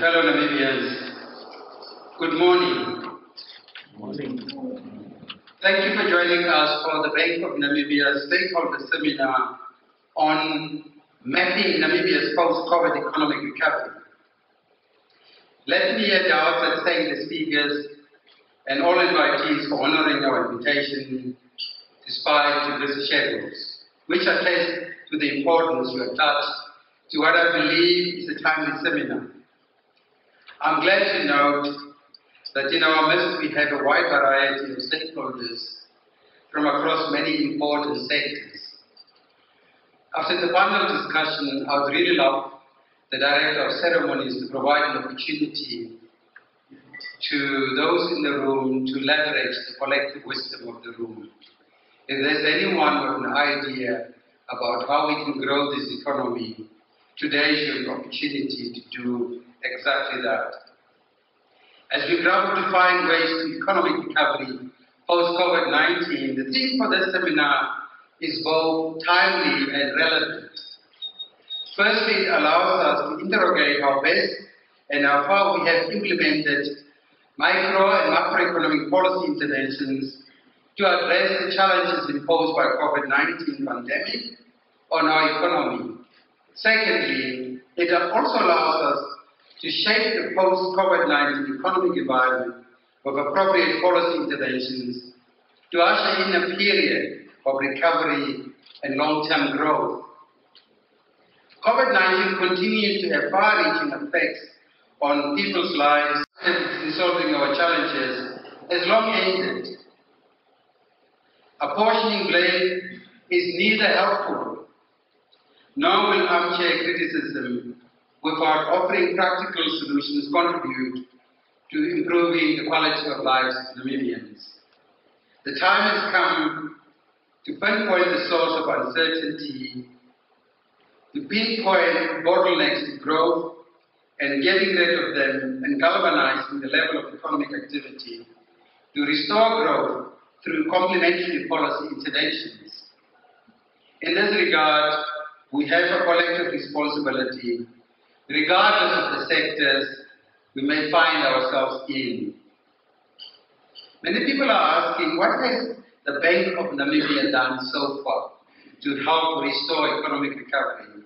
Fellow Namibians, good morning. Morning. Thank you for joining us for the Bank of Namibia Stakeholder Seminar on mapping Namibia's post-COVID economic recovery. Let me at the outset thank the speakers and all invitees for honoring our invitation despite busy schedules, which attest to the importance you attach to what I believe is a timely seminar. I'm glad to note that in our midst we have a wide variety of stakeholders from across many important sectors. After the panel discussion, I would really love the Director of Ceremonies to provide an opportunity to those in the room to leverage the collective wisdom of the room. If there's anyone with an idea about how we can grow this economy, today is your opportunity to do exactly that. As we grapple to find ways to economic recovery post-COVID-19, the theme for this seminar is both timely and relevant. Firstly, it allows us to interrogate how best and how far we have implemented micro and macroeconomic policy interventions to address the challenges imposed by COVID-19 pandemic on our economy. Secondly, it also allows us to shape the post-COVID-19 economic environment with appropriate policy interventions to usher in a period of recovery and long-term growth. COVID-19 continues to have far-reaching effects on people's lives in solving our challenges has long ended. Apportioning blame is neither helpful nor will armchair criticism without offering practical solutions contribute to improving the quality of lives of Namibians. The time has come to pinpoint the source of uncertainty, to pinpoint bottlenecks to growth, and getting rid of them and galvanizing the level of economic activity to restore growth through complementary policy interventions. In this regard, we have a collective responsibility, regardless of the sectors we may find ourselves in. Many people are asking, what has the Bank of Namibia done so far to help restore economic recovery?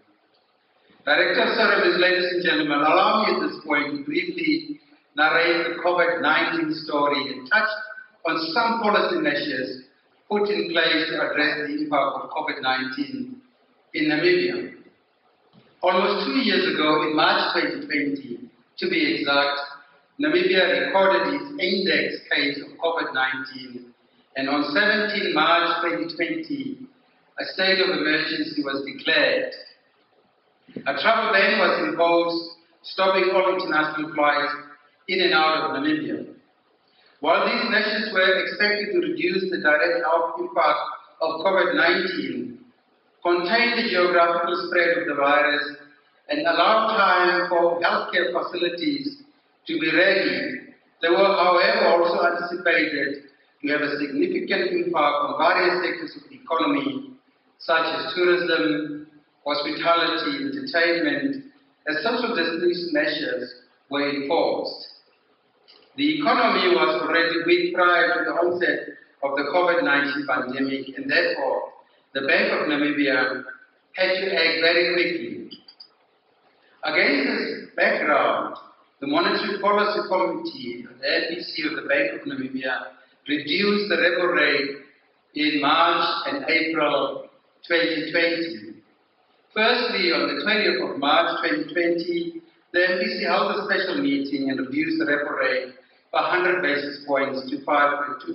Director of ladies and gentlemen, allow me at this point to briefly narrate the COVID-19 story and touch on some policy measures put in place to address the impact of COVID-19 in Namibia. Almost two years ago, in March 2020, to be exact, Namibia recorded its index case of COVID-19, and on 17 March 2020, a state of emergency was declared a travel ban was imposed, stopping all international flights in and out of Namibia. While these measures were expected to reduce the direct health impact of COVID-19, contain the geographical spread of the virus, and allow time for healthcare facilities to be ready, they were, however, also anticipated to have a significant impact on various sectors of the economy, such as tourism, hospitality, entertainment, as social distancing measures were enforced. The economy was already weak prior to the onset of the COVID-19 pandemic, and therefore the Bank of Namibia had to act very quickly. Against this background, the Monetary Policy Committee, of the MPC of the Bank of Namibia, reduced the repo rate in March and April 2020 Firstly, on the 20th of March 2020, the MPC held a special meeting and reduced the repo rate by 100 basis points to 5.25%.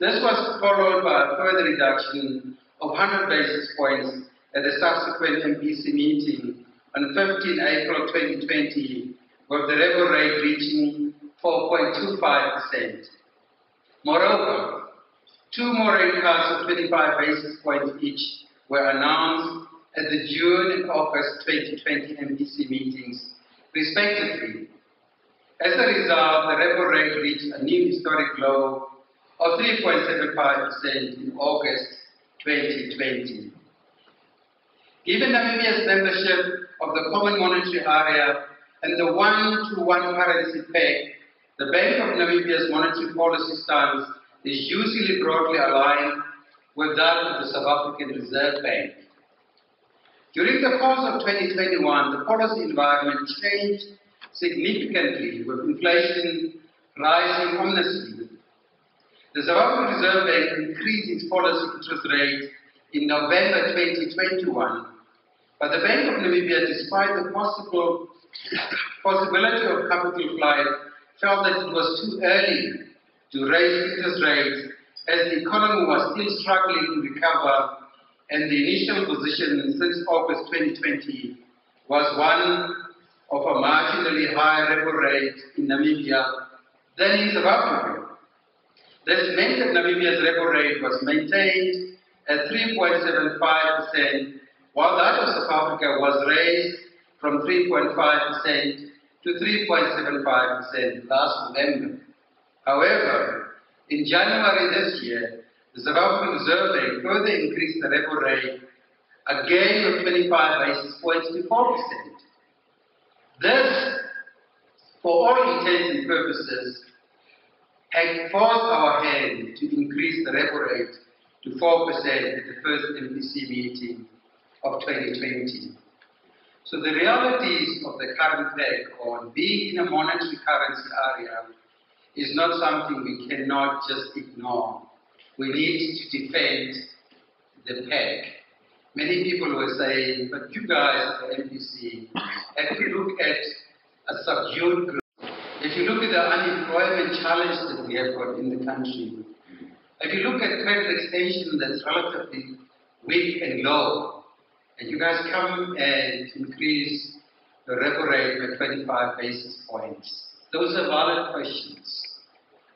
This was followed by a further reduction of 100 basis points at the subsequent MPC meeting on 15 April 2020, with the repo rate reaching 4.25%. Moreover, two more rate cuts of 25 basis points each were announced at the June and August 2020 MPC meetings, respectively. As a result, the repo rate reached a new historic low of 3.75% in August 2020. Given Namibia's membership of the Common Monetary Area and the one-to-one currency peg, the Bank of Namibia's monetary policy stance is usually broadly aligned with that of the South African Reserve Bank. During the course of 2021, the policy environment changed significantly with inflation rising ominously. The African Reserve Bank increased its policy interest rate in November 2021, but the Bank of Namibia, despite the possible possibility of capital flight, felt that it was too early to raise interest rates as the economy was still struggling to recover and the initial position since August 2020 was one of a marginally higher repo rate in Namibia than in South Africa. This meant that Namibia's repo rate was maintained at 3.75%, while that of South Africa was raised from 3.5% to 3.75% last November. However, in January this year, the South African Reserve Bank further increased the repo rate again of 25 basis points to 4%. This, for all intents and purposes, had forced our hand to increase the repo rate to 4% at the first MPC meeting of 2020. So the realities of the current peg on being in a monetary currency area is not something we cannot just ignore. We need to defend the peg. Many people were saying, but you guys at the MPC, if you look at a subdued if you look at the unemployment challenge that we have got in the country, if you look at credit extension that's relatively weak and low, and you guys come and increase the repo rate by 25 basis points, those are valid questions.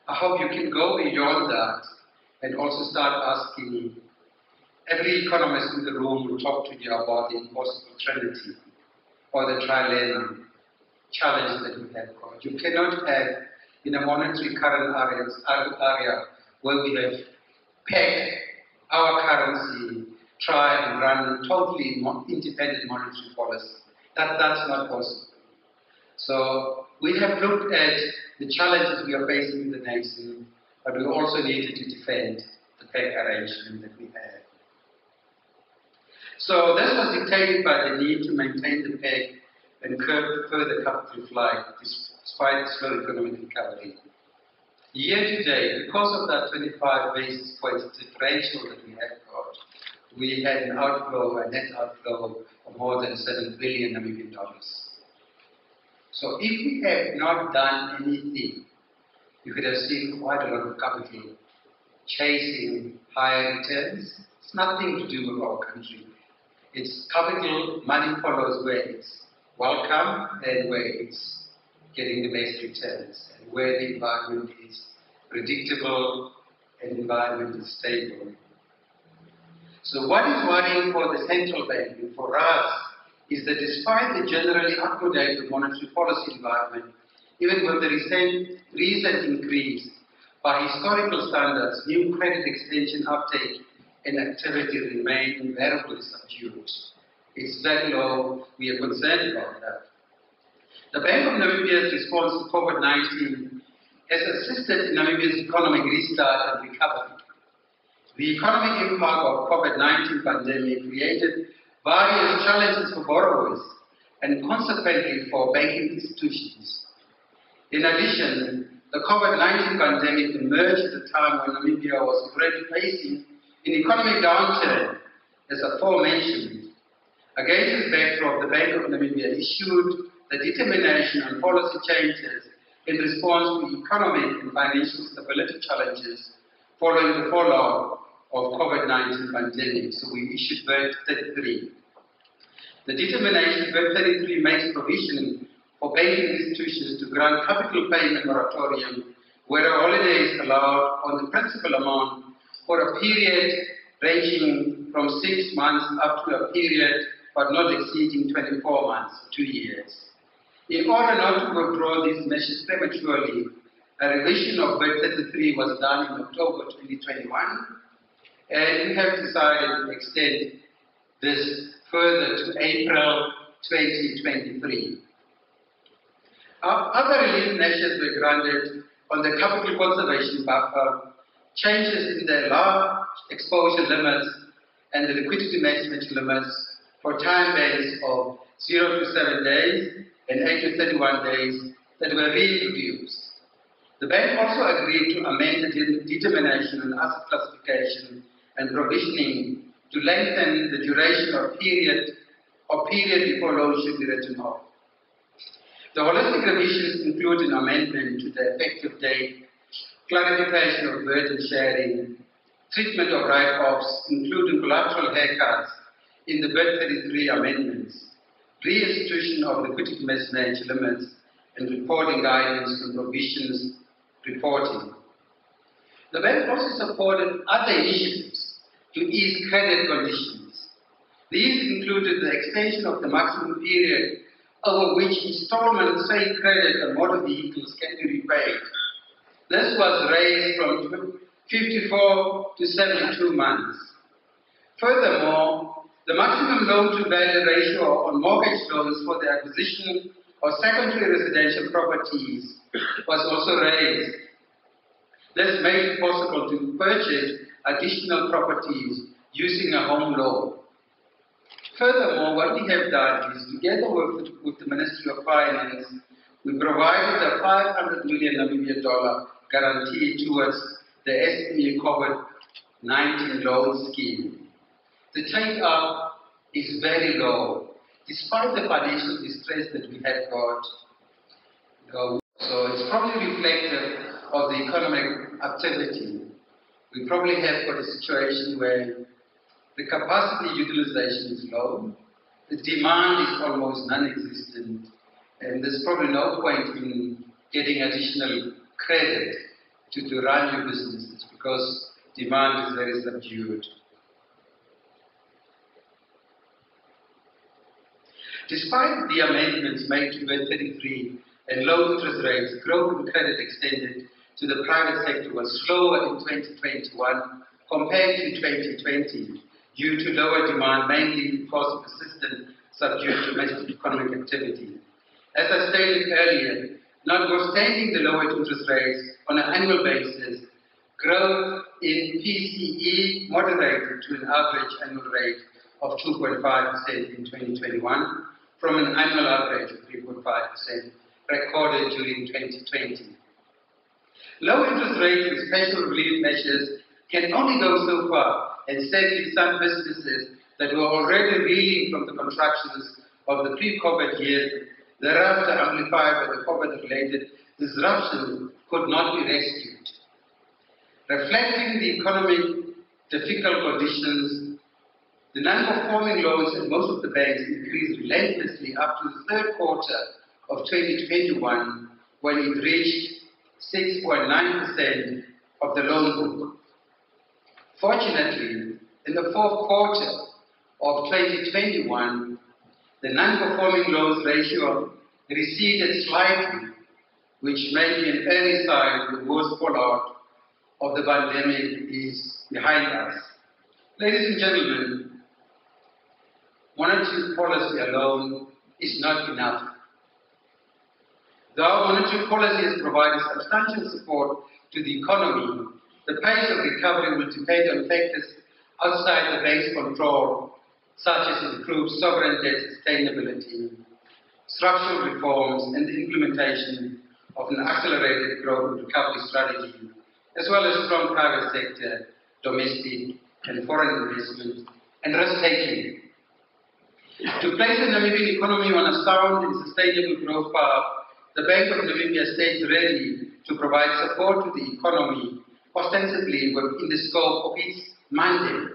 I hope you can go beyond that and also start asking. Every economist in the room will talk to you about the impossible trinity or the trilemma challenge that we have got. You cannot have in a monetary current area where we have pegged our currency, try and run totally independent monetary policy. That, that's not possible. So we have looked at the challenges we are facing in the nation, but we also needed to defend the peg arrangement that we have. So this was dictated by the need to maintain the peg and curb further capital flight despite the slow economic recovery. Year to date, because of that 25 basis points differential that we have got, we had an outflow, a net outflow of more than 7 billion Namibian dollars. So if we have not done anything, you could have seen quite a lot of capital chasing higher returns. It's nothing to do with our country. It's capital, money follows where it's welcome and where it's getting the best returns and where the environment is predictable and environment is stable. So what is worrying for the central bank and for us is that despite the generally accommodative monetary policy environment, even with the recent, recent increase by historical standards, new credit extension uptake and activity remain invariably subdued. It's very low. We are concerned about that. The Bank of Namibia's response to COVID-19 has assisted Namibia's economic restart and recovery. The economic impact of COVID-19 pandemic created various challenges for borrowers and consequently for banking institutions. In addition, the COVID-19 pandemic emerged at a time when Namibia was already facing an economic downturn, as aforementioned. Against this backdrop, the Bank of Namibia issued the determination on policy changes in response to economic and financial stability challenges following the fallout of COVID-19 pandemic. So we issued VIRT 33. The determination VIRT 33 makes provision for banking institutions to grant capital payment moratorium where a holiday is allowed on the principal amount for a period ranging from six months up to a period but not exceeding 24 months, two years. In order not to withdraw these measures prematurely, a revision of VIRT 33 was done in October 2021 and we have decided to extend this further to April 2023. Other relief measures were granted on the capital conservation buffer, changes in the large exposure limits and the liquidity management limits for time bands of 0 to 7 days and 8 to 31 days that were reintroduced. The bank also agreed to amend the determination and asset classification and provisioning to lengthen the duration of period or period before loans should be written off. The holistic revisions include an amendment to the effective date, clarification of burden sharing, treatment of write-offs, including collateral haircuts in the BID 33 amendments, reinstitution of liquidity management limits, and reporting guidance on provisions reporting. The bank also supported other initiatives to ease credit conditions. These included the extension of the maximum period over which installment trade credit on motor vehicles can be repaid. This was raised from 54 to 72 months. Furthermore, the maximum loan-to-value ratio on mortgage loans for the acquisition of secondary residential properties was also raised. This made it possible to purchase additional properties using a home loan. Furthermore, what we have done is, together with, with the Ministry of Finance, we provided a 500 million Namibian dollar guarantee towards the SME COVID-19 loan scheme. The take up is very low, despite the financial distress that we have got. So it's probably reflective of the economic activity. We probably have got a situation where the capacity utilization is low, the demand is almost non-existent, and there's probably no point in getting additional credit to, to run your businesses because demand is very subdued. Despite the amendments made to BID 33 and low interest rates, growth in credit extended to the private sector was slower in 2021 compared to 2020 due to lower demand, mainly because of persistent subdued domestic economic activity. As I stated earlier, notwithstanding the lower interest rates on an annual basis, growth in PCE moderated to an average annual rate of 2.5% in 2021 from an annual average of 3.5% recorded during 2020. Low interest rates and special relief measures can only go so far, and sadly some businesses that were already reeling from the contractions of the pre-COVID years, thereafter amplified by the COVID-related disruptions, could not be rescued. Reflecting the economic difficult conditions the non-performing loans in most of the banks increased relentlessly up to the third quarter of 2021 when it reached 6.9% of the loan book. Fortunately, in the fourth quarter of 2021, the non-performing loans ratio receded slightly, which may be an early sign the worst fallout of the pandemic is behind us. Ladies and gentlemen, monetary policy alone is not enough. Though monetary policy has provided substantial support to the economy, the pace of recovery will depend on factors outside the bank's control, such as improved sovereign debt sustainability, structural reforms, and the implementation of an accelerated growth and recovery strategy, as well as strong private sector, domestic and foreign investment, and risk-taking to place the Namibian economy on a sound and sustainable growth path, the Bank of Namibia stands ready to provide support to the economy, ostensibly within the scope of its mandate.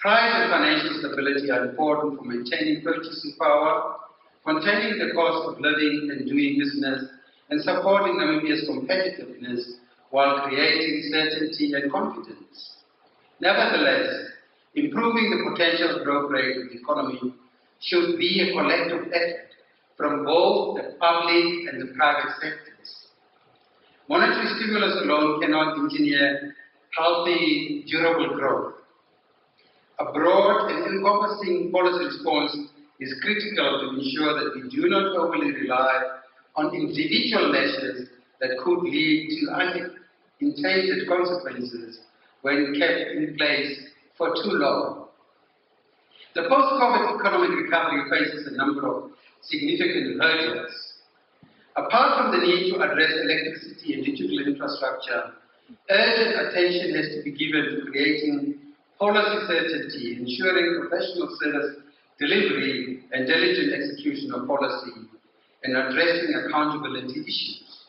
Price and financial stability are important for maintaining purchasing power, containing the cost of living and doing business, and supporting Namibia's competitiveness while creating certainty and confidence. Nevertheless, improving the potential growth rate of the economy should be a collective effort from both the public and the private sectors. Monetary stimulus alone cannot engineer healthy, durable growth. A broad and encompassing policy response is critical to ensure that we do not overly rely on individual measures that could lead to unintended consequences when kept in place for too long. The post-COVID economic recovery faces a number of significant hurdles. Apart from the need to address electricity and digital infrastructure, urgent attention has to be given to creating policy certainty, ensuring professional service delivery and diligent execution of policy, and addressing accountability issues.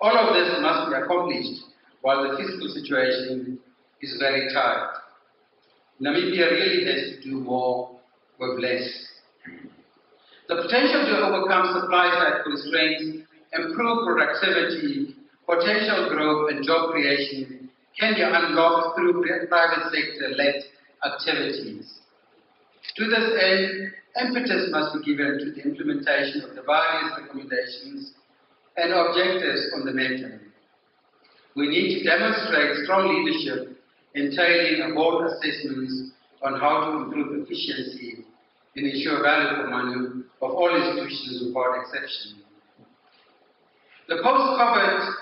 All of this must be accomplished while the fiscal situation is very tight. Namibia really has to do more with less. The potential to overcome supply side constraints, improve productivity, potential growth and job creation can be unlocked through private sector-led activities. To this end, impetus must be given to the implementation of the various recommendations and objectives on the matter. We need to demonstrate strong leadership entailing a assessments on how to improve efficiency and ensure value for money of all institutions without exception. The post-COVID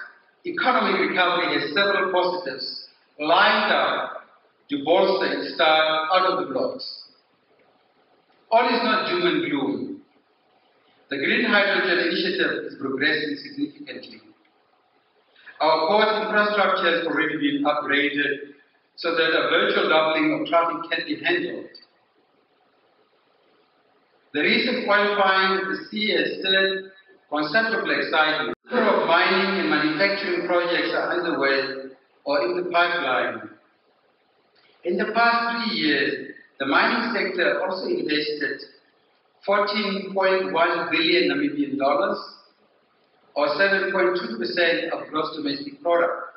economic recovery has several positives lined up to bolster its start out of the blocks. All is not doom and gloom. The green hydrogen initiative is progressing significantly. Our port infrastructure has already been upgraded so that a virtual doubling of traffic can be handled. The recent qualifying of the sea stirred considerable excitement. A number of mining and manufacturing projects are underway or in the pipeline. In the past three years, the mining sector also invested 14.1 billion Namibian dollars, or 7.2% of gross domestic product.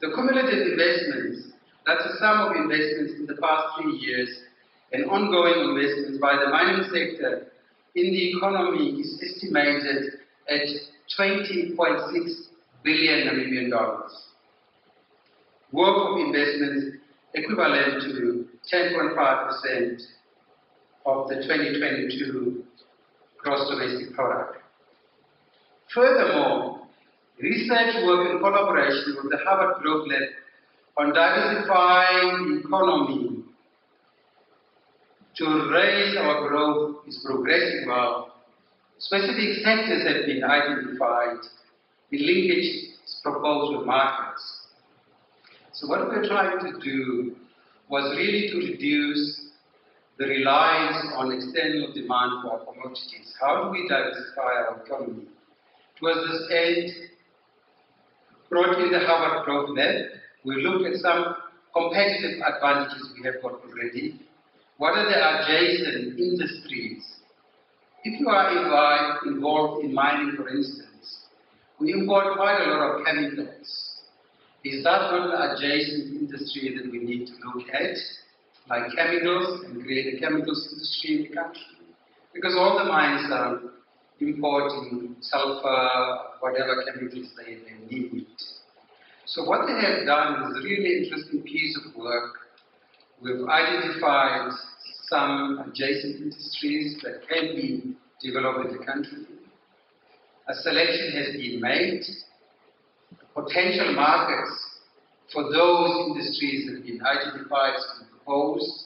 The cumulative investments, that's the sum of investments in the past three years, and ongoing investments by the mining sector in the economy is estimated at 20.6 billion Namibian dollars. Work of investments equivalent to 10.5% of the 2022 gross domestic product. Furthermore, research work in collaboration with the Harvard Growth Lab on diversifying the economy to raise our growth is progressing well. Specific sectors have been identified in linkage is proposed with markets. So what we're trying to do was really to reduce the reliance on external demand for commodities. How do we diversify our economy? Towards this end, brought in the Harvard Growth Lab, we looked at some competitive advantages we have got already. What are the adjacent industries? If you are involved in mining, for instance, we import quite a lot of chemicals. Is that not an adjacent industry that we need to look at, like chemicals, and create a chemicals industry in the country? Because all the mines are importing sulfur, whatever chemicals they, they need. So what they have done is a really interesting piece of work. We've identified some adjacent industries that can be developed in the country. A selection has been made potential markets for those industries that have been identified and proposed,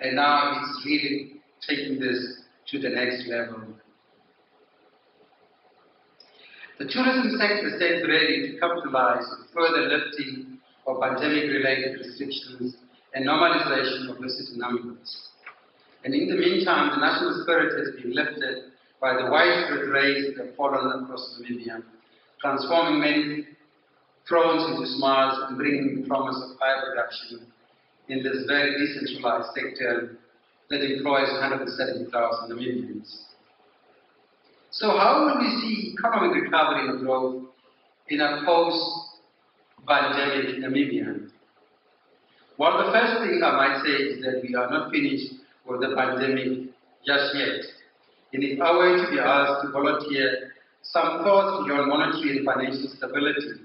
and now it's really taking this to the next level. The tourism sector stands ready to capitalize on further lifting of pandemic-related restrictions and normalization of visitor numbers. And in the meantime, the national spirit has been lifted by the widespread rains that have fallen across Namibia, transforming many frowns into smiles and bringing the promise of higher production in this very decentralized sector that employs 170,000 Namibians. So how will we see economic recovery and growth in a post-pandemic Namibia? Well, the first thing I might say is that we are not finished with the pandemic just yet. And if I were to be asked to volunteer some thoughts beyond monetary and financial stability,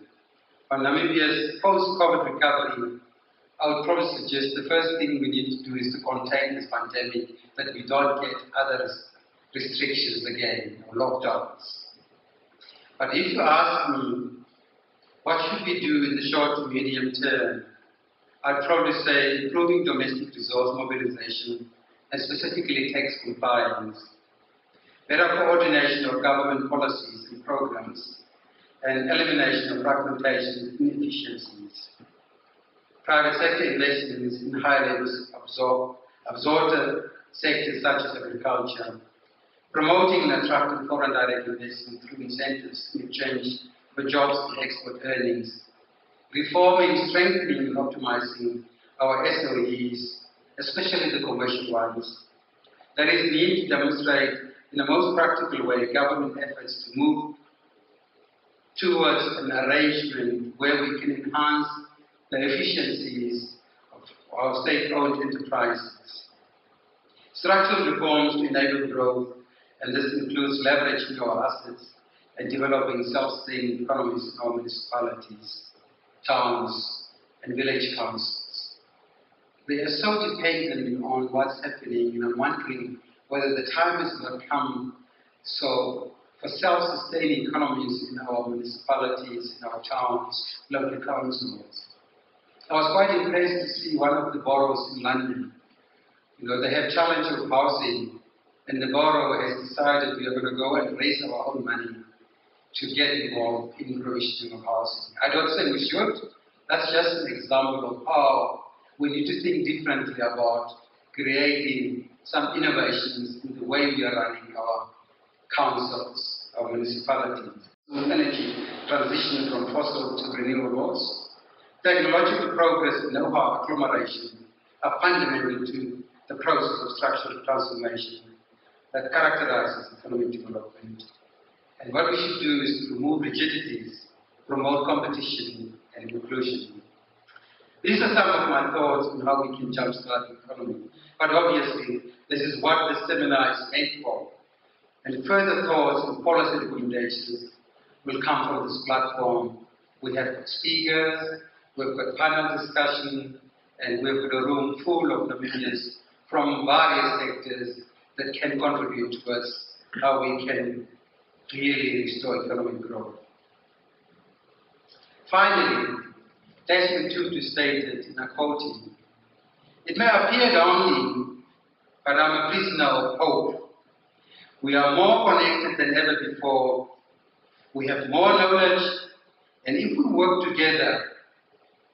on Namibia's post-COVID recovery, I would probably suggest the first thing we need to do is to contain this pandemic, that we don't get others restrictions again, or lockdowns. But if you ask me, what should we do in the short to medium term? I'd probably say improving domestic resource mobilization and specifically tax compliance, better coordination of government policies and programs, and elimination of fragmentation and inefficiencies. Private sector investments in high levels absorb, absorptive sectors such as agriculture, promoting and attracting foreign direct investment through incentives in exchange for jobs and export earnings, reforming, strengthening, and optimizing our SOEs, especially the commercial ones. There is need to demonstrate in the most practical way government efforts to move towards an arrangement where we can enhance the efficiencies of our state-owned enterprises. Structural reforms to enable growth, and this includes leveraging our assets and developing self-sustaining economies in our municipalities, towns, and village councils. They are so dependent on what's happening, and I'm wondering whether the time has not come so for self-sustaining economies in our municipalities, in our towns, local councils. I was quite impressed to see one of the boroughs in London. You know, they have challenge of housing, and the borough has decided we are going to go and raise our own money to get involved in provision of housing. I don't say we should. That's just an example of how we need to think differently about creating some innovations in the way we are running our councils, our municipalities. Energy transition from fossil to renewables. Technological progress and know-how agglomeration are fundamental to the process of structural transformation that characterizes economic development. And what we should do is to remove rigidities, promote competition and inclusion. These are some of my thoughts on how we can jumpstart the economy. But obviously, this is what the seminar is made for. And further thoughts and policy recommendations will come from this platform. We have speakers, we've got panel discussion, and we've got a room full of Namibians from various sectors that can contribute towards how we can really restore economic growth. Finally, Desmond Tutu stated, in a quoting, it may appear lonely, but I'm a prisoner of hope. We are more connected than ever before. We have more knowledge, and if we work together,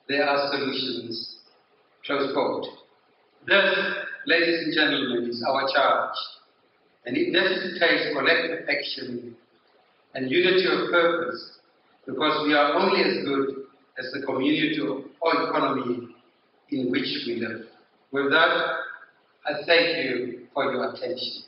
there are solutions. Close quote. This, ladies and gentlemen, is our charge, and it necessitates collective action and unity of purpose because we are only as good as the community or economy in which we live. With that, I thank you for your attention.